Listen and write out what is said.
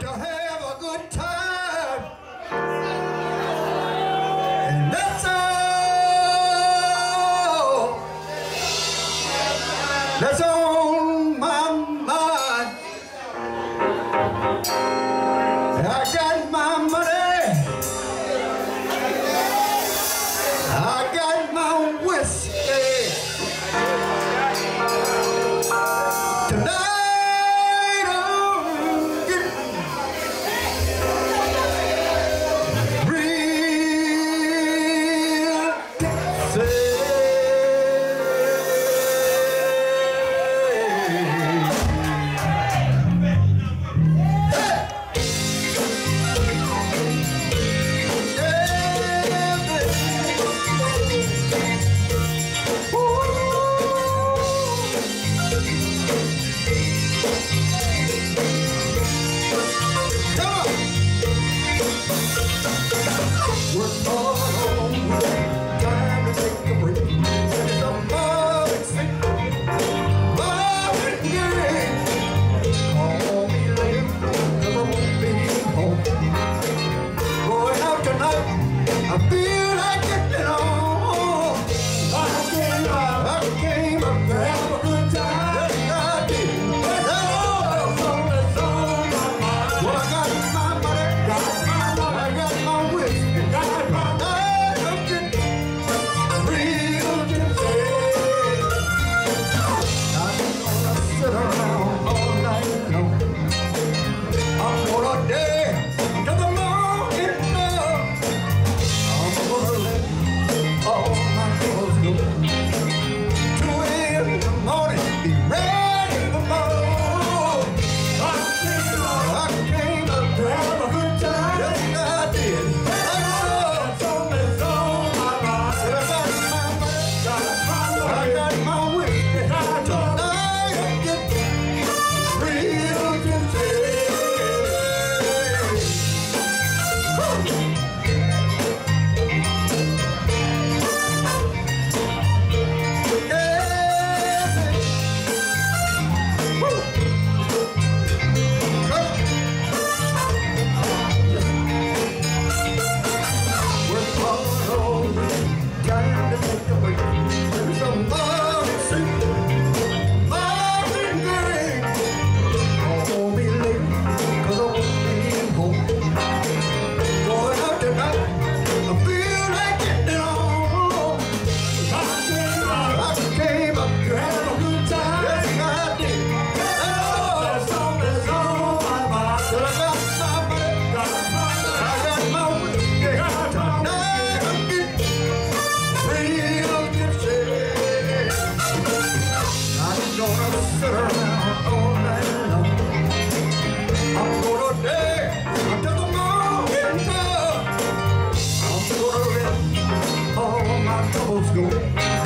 to have a good time. And that's all. That's all. folks go.